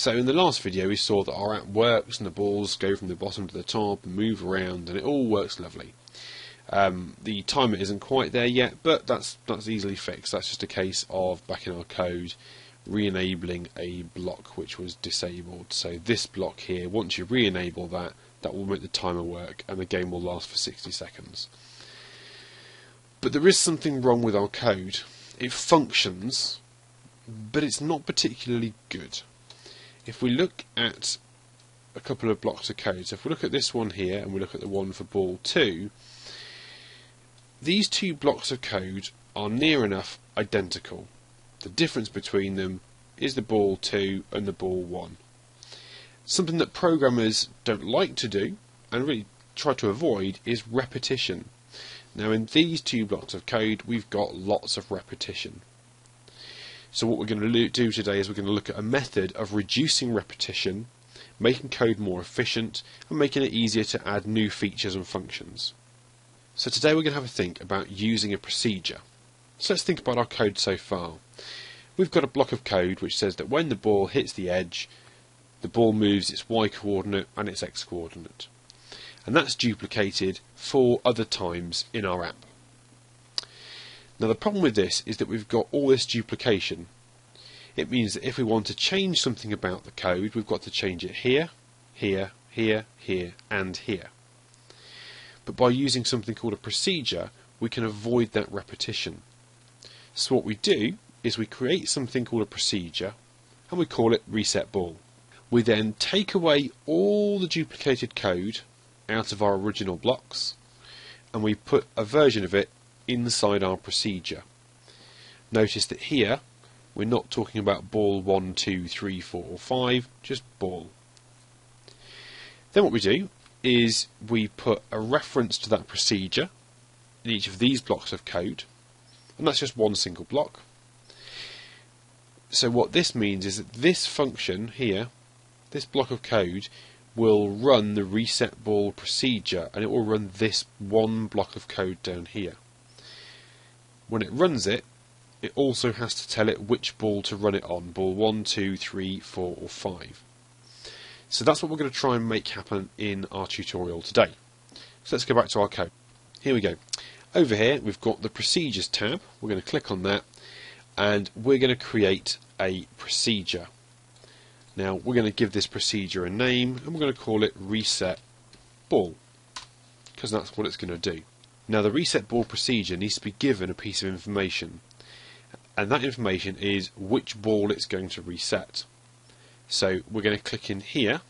So in the last video we saw that our app works and the balls go from the bottom to the top move around and it all works lovely. Um, the timer isn't quite there yet, but that's that's easily fixed. That's just a case of back in our code re-enabling a block which was disabled. So this block here, once you re-enable that, that will make the timer work and the game will last for 60 seconds. But there is something wrong with our code. It functions, but it's not particularly good. If we look at a couple of blocks of code, so if we look at this one here and we look at the one for ball 2, these two blocks of code are near enough identical. The difference between them is the ball 2 and the ball 1. Something that programmers don't like to do and really try to avoid is repetition. Now in these two blocks of code we've got lots of repetition. So what we're going to do today is we're going to look at a method of reducing repetition, making code more efficient and making it easier to add new features and functions. So today we're going to have a think about using a procedure. So let's think about our code so far. We've got a block of code which says that when the ball hits the edge, the ball moves its y coordinate and its x coordinate. And that's duplicated four other times in our app. Now the problem with this is that we've got all this duplication. It means that if we want to change something about the code, we've got to change it here, here, here, here, and here. But by using something called a procedure, we can avoid that repetition. So what we do is we create something called a procedure, and we call it reset ball. We then take away all the duplicated code out of our original blocks, and we put a version of it inside our procedure. Notice that here we're not talking about ball 1, 2, 3, 4 or 5, just ball. Then what we do is we put a reference to that procedure in each of these blocks of code, and that's just one single block. So what this means is that this function here, this block of code, will run the reset ball procedure and it will run this one block of code down here. When it runs it, it also has to tell it which ball to run it on, ball 1, 2, 3, 4 or 5. So that's what we're going to try and make happen in our tutorial today. So let's go back to our code. Here we go. Over here we've got the procedures tab. We're going to click on that and we're going to create a procedure. Now we're going to give this procedure a name and we're going to call it reset ball because that's what it's going to do. Now the reset ball procedure needs to be given a piece of information and that information is which ball it's going to reset. So we're going to click in here,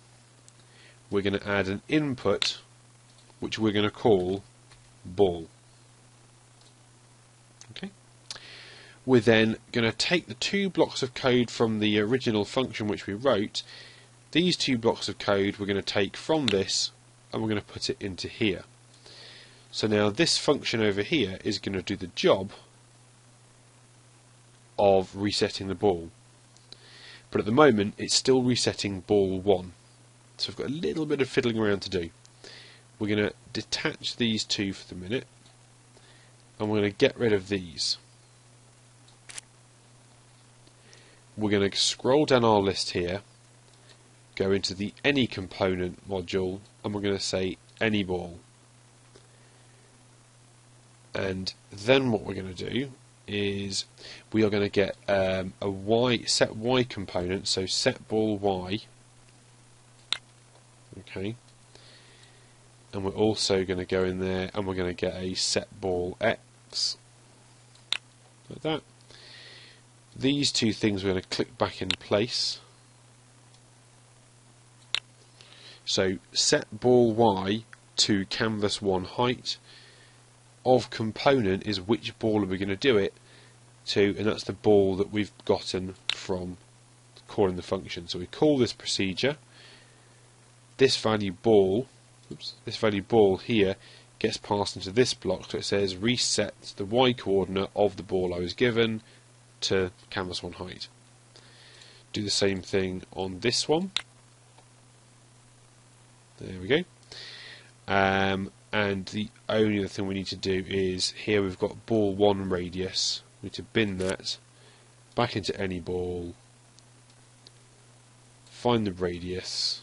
we're going to add an input which we're going to call ball. Okay. We're then going to take the two blocks of code from the original function which we wrote, these two blocks of code we're going to take from this and we're going to put it into here. So now this function over here is going to do the job of resetting the ball. But at the moment it's still resetting ball 1 so I've got a little bit of fiddling around to do. We're going to detach these two for the minute and we're going to get rid of these. We're going to scroll down our list here go into the any component module and we're going to say any ball and then what we're going to do is we are going to get um, a y set y component, so set ball y. Okay, and we're also going to go in there and we're going to get a set ball x like that. These two things we're going to click back in place. So set ball y to canvas one height of component is which ball are we going to do it to, and that's the ball that we've gotten from calling the function. So we call this procedure. This value ball, oops, this value ball here gets passed into this block. So it says reset the y coordinate of the ball I was given to canvas one height. Do the same thing on this one. There we go. Um, and the only other thing we need to do is here we've got ball 1 radius we need to bin that back into any ball find the radius,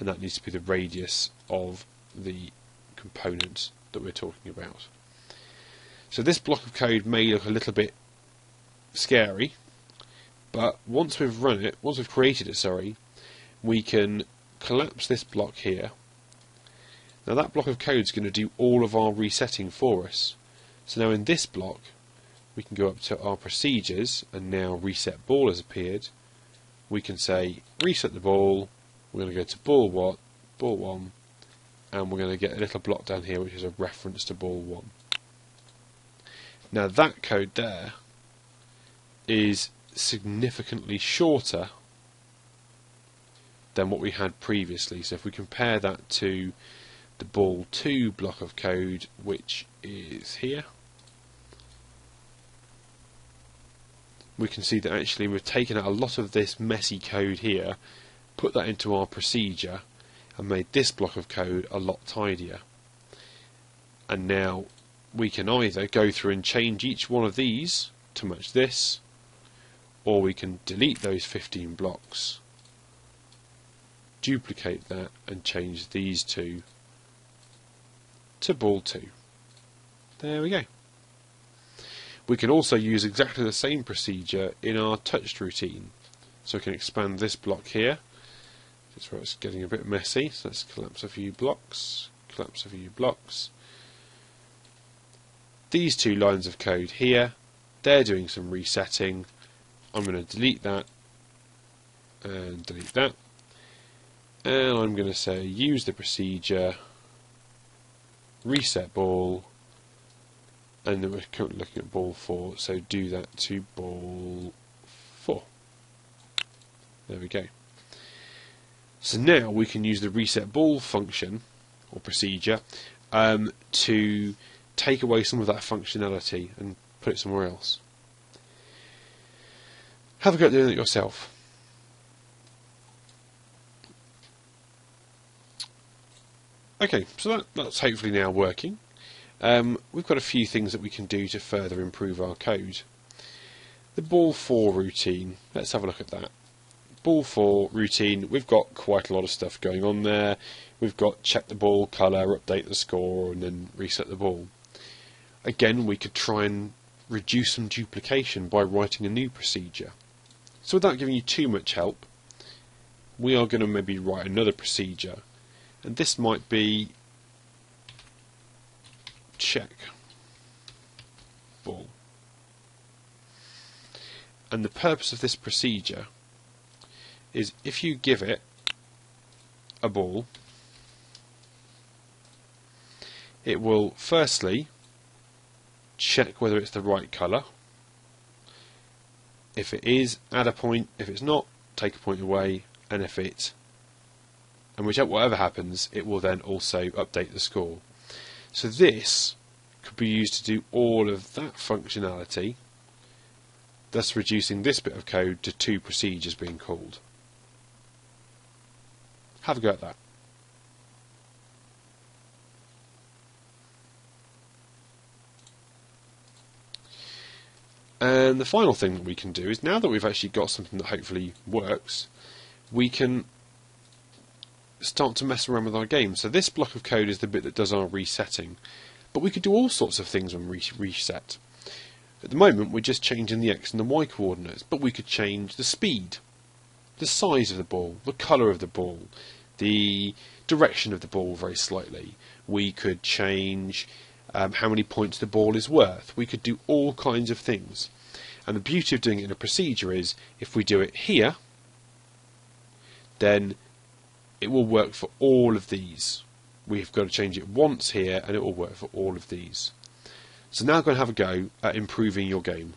and that needs to be the radius of the component that we're talking about. So this block of code may look a little bit scary, but once we've run it, once we've created it, sorry, we can collapse this block here. Now that block of code is going to do all of our resetting for us. So now in this block, we can go up to our procedures, and now reset ball has appeared. We can say reset the ball. We're going to go to ball what, ball one, and we're going to get a little block down here which is a reference to ball one. Now that code there is significantly shorter than what we had previously. So if we compare that to the ball 2 block of code which is here. We can see that actually we've taken out a lot of this messy code here put that into our procedure and made this block of code a lot tidier. And now we can either go through and change each one of these to match this or we can delete those 15 blocks duplicate that and change these two to ball 2 there we go. We can also use exactly the same procedure in our touched routine. So we can expand this block here. That's where it's getting a bit messy. So let's collapse a few blocks collapse a few blocks. These two lines of code here they're doing some resetting. I'm going to delete that and delete that. And I'm going to say use the procedure reset ball and then we're currently looking at ball 4 so do that to ball 4 there we go. So now we can use the reset ball function or procedure um, to take away some of that functionality and put it somewhere else. Have a go at doing it yourself Okay, so that, that's hopefully now working. Um, we've got a few things that we can do to further improve our code. The ball 4 routine, let's have a look at that. Ball 4 routine, we've got quite a lot of stuff going on there. We've got check the ball colour, update the score, and then reset the ball. Again, we could try and reduce some duplication by writing a new procedure. So without giving you too much help, we are going to maybe write another procedure and this might be check. Ball. And the purpose of this procedure is if you give it a ball it will firstly check whether it's the right colour. If it is add a point. If it's not take a point away. And if it and whichever whatever happens, it will then also update the score. So this could be used to do all of that functionality, thus reducing this bit of code to two procedures being called. Have a go at that. And the final thing that we can do is now that we've actually got something that hopefully works, we can start to mess around with our game. So this block of code is the bit that does our resetting. But we could do all sorts of things when we reset. At the moment we're just changing the x and the y coordinates, but we could change the speed, the size of the ball, the colour of the ball, the direction of the ball very slightly. We could change um, how many points the ball is worth. We could do all kinds of things. And the beauty of doing it in a procedure is if we do it here, then it will work for all of these. We've got to change it once here and it will work for all of these. So now I'm going to have a go at improving your game.